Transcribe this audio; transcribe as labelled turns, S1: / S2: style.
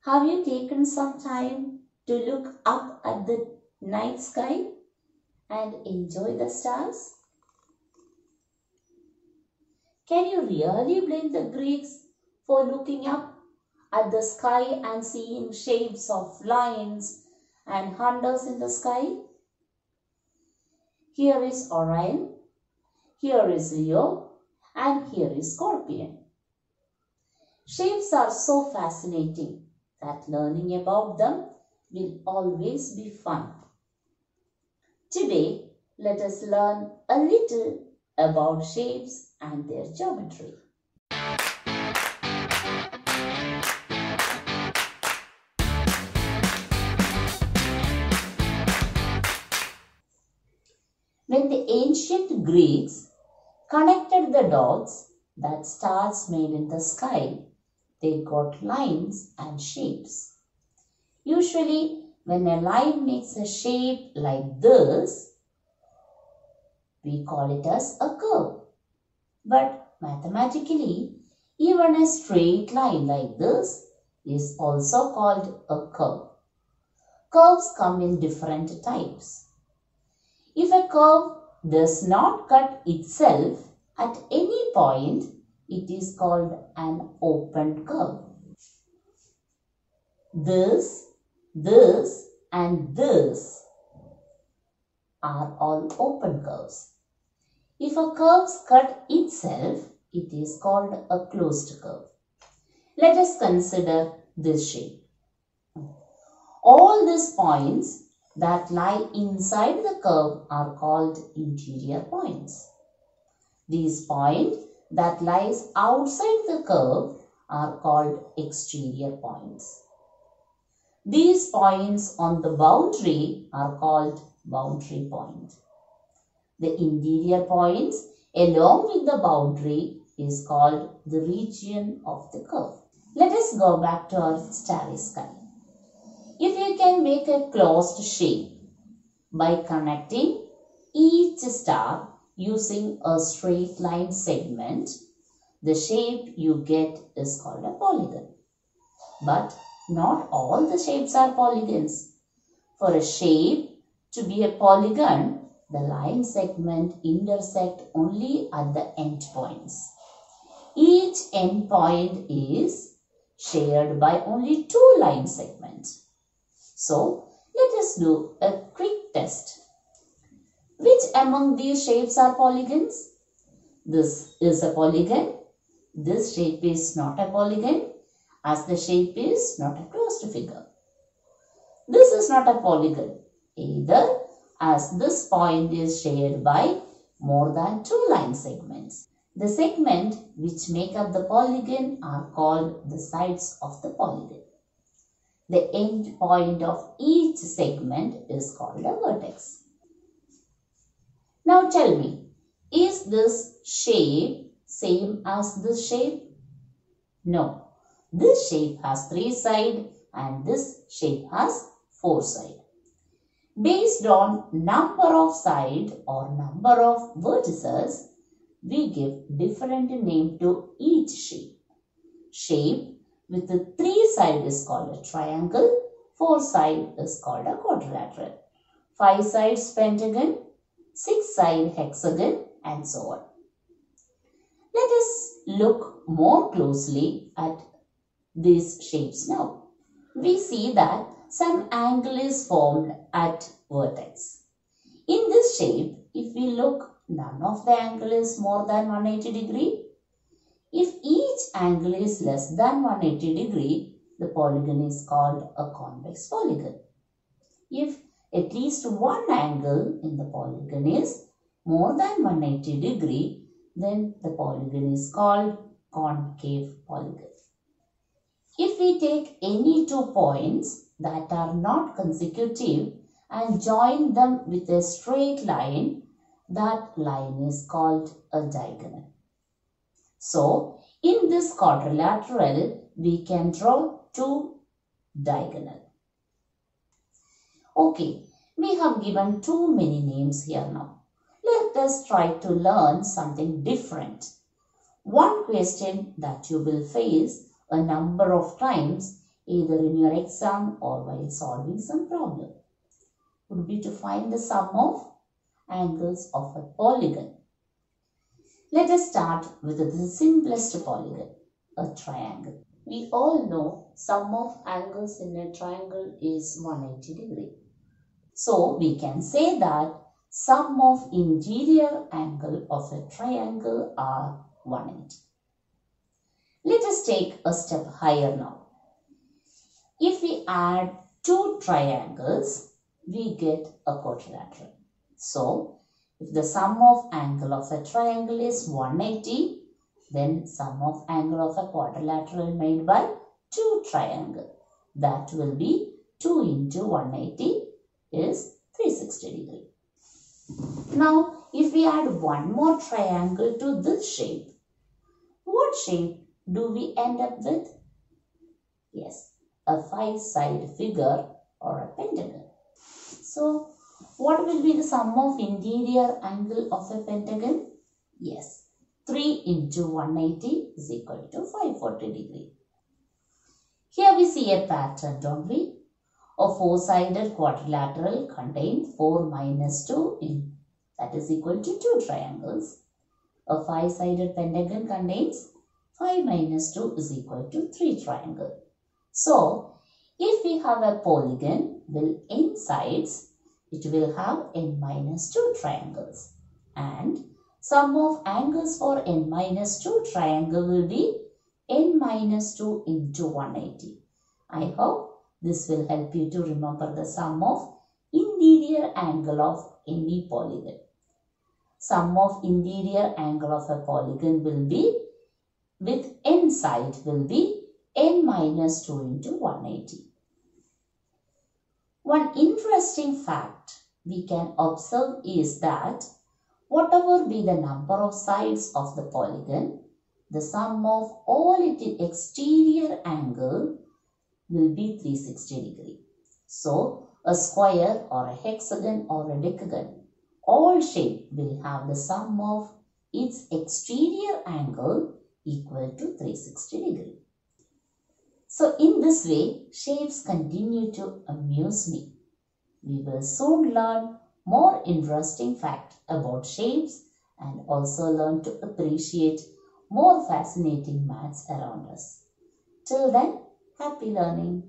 S1: Have you taken some time to look up at the night sky and enjoy the stars? Can you really blame the Greeks for looking up at the sky and seeing shapes of lions and hunters in the sky? Here is Orion, here is Leo, and here is Scorpion. Shapes are so fascinating that learning about them will always be fun. Today, let us learn a little about shapes and their geometry. When the ancient Greeks connected the dots that stars made in the sky, they got lines and shapes. Usually, when a line makes a shape like this, we call it as a curve. But mathematically, even a straight line like this is also called a curve. Curves come in different types. If a curve does not cut itself at any point, it is called an open curve. This, this and this are all open curves. If a curve cut itself, it is called a closed curve. Let us consider this shape. All these points that lie inside the curve are called interior points. These points that lies outside the curve are called exterior points. These points on the boundary are called boundary point. The interior points along with the boundary is called the region of the curve. Let us go back to our starry sky. If you can make a closed shape by connecting each star using a straight line segment, the shape you get is called a polygon. But not all the shapes are polygons. For a shape to be a polygon, the line segment intersect only at the end points. Each end point is shared by only two line segments. So, let us do a quick test. Which among these shapes are polygons? This is a polygon. This shape is not a polygon as the shape is not a closed figure. This is not a polygon either as this point is shared by more than two line segments. The segment which make up the polygon are called the sides of the polygon. The end point of each segment is called a vertex. Now tell me, is this shape same as this shape? No. This shape has three sides and this shape has four sides. Based on number of side or number of vertices, we give different name to each shape. Shape with the three side is called a triangle, four side is called a quadrilateral, five sides pentagon, six side hexagon and so on. Let us look more closely at these shapes now. We see that some angle is formed at vertex. In this shape, if we look, none of the angle is more than 180 degree. If each angle is less than 180 degree, the polygon is called a convex polygon. If at least one angle in the polygon is more than 180 degree, then the polygon is called concave polygon. If we take any two points that are not consecutive and join them with a straight line, that line is called a diagonal. So, in this quadrilateral, we can draw two diagonal. Okay, we have given too many names here now. Let us try to learn something different. One question that you will face a number of times either in your exam or while solving some problem would be to find the sum of angles of a polygon. Let us start with the simplest polygon, a triangle. We all know sum of angles in a triangle is 180 degree. So we can say that sum of interior angle of a triangle are 180. Let us take a step higher now. If we add two triangles, we get a quadrilateral. So, if the sum of angle of a triangle is 180, then sum of angle of a quadrilateral made by two triangle. That will be 2 into 180 is 360 degree. Now, if we add one more triangle to this shape, what shape do we end up with? Yes, a five-side figure or a pentagon. So, what will be the sum of interior angle of a pentagon? Yes, 3 into 180 is equal to 540 degree. Here we see a pattern, don't we? A four-sided quadrilateral contains 4 minus 2 in that is equal to 2 triangles. A five-sided pentagon contains 5 minus 2 is equal to 3 triangle. So, if we have a polygon with n sides, it will have n minus 2 triangles and sum of angles for n minus 2 triangle will be n minus 2 into 180. I hope this will help you to remember the sum of interior angle of any polygon. Sum of interior angle of a polygon will be with n side will be n minus 2 into 180. One interesting fact we can observe is that whatever be the number of sides of the polygon, the sum of all its exterior angle will be 360 degree. So, a square or a hexagon or a decagon, all shape will have the sum of its exterior angle equal to 360 degree. So in this way, shapes continue to amuse me. We will soon learn more interesting fact about shapes and also learn to appreciate more fascinating maths around us. Till then, happy learning.